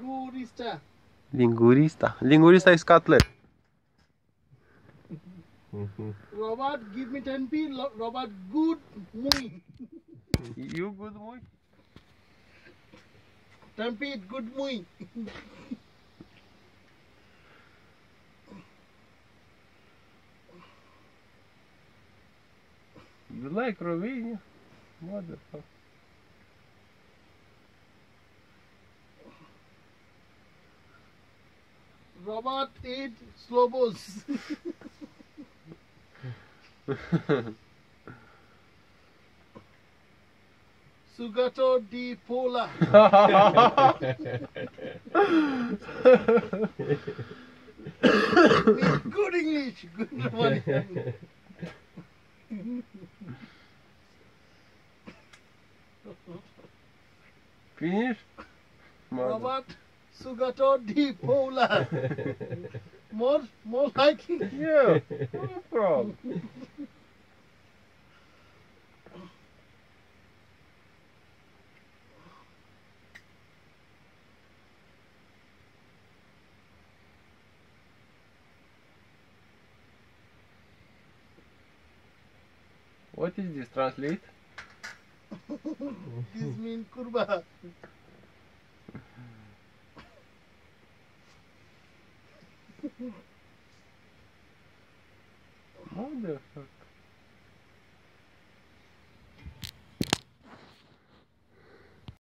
Lingurista. Lingurista. Lingurista is cutlet. Robert, give me 10p. Lo- Robert, good mui. You good boy? 10p, good mui. You like Romania? Motherfucker. Robert ate slobos. Sugato di Pola. good English. Good one. Finish? Robert Sugato di Pola. More, more Yeah, no problem. What is this? Translate? this mean kurba. Motherfucker.